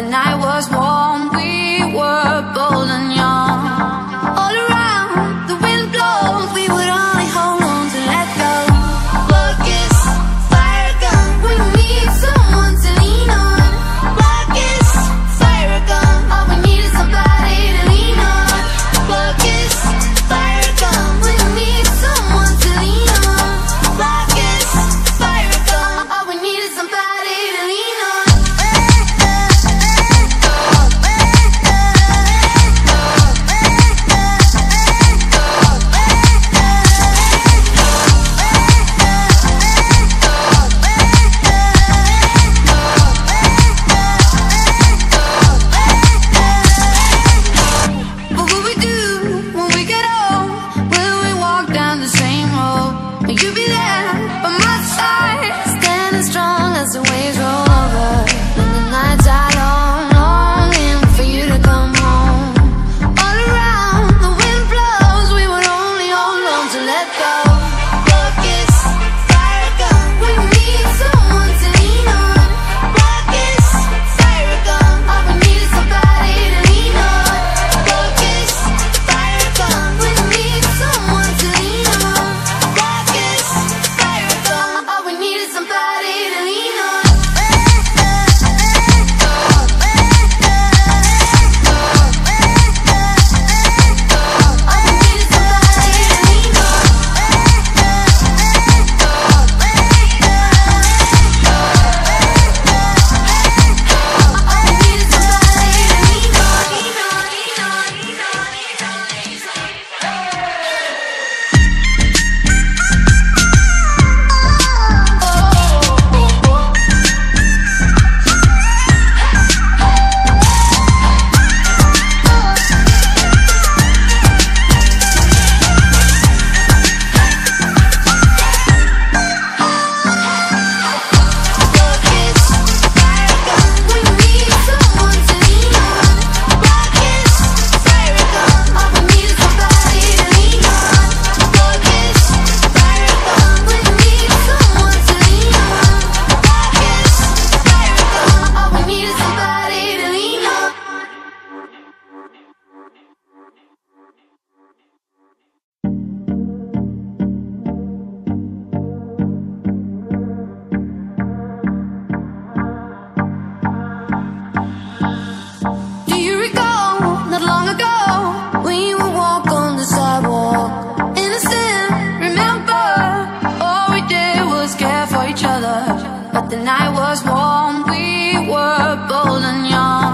And I was warm. But the night was warm, we were bold and young.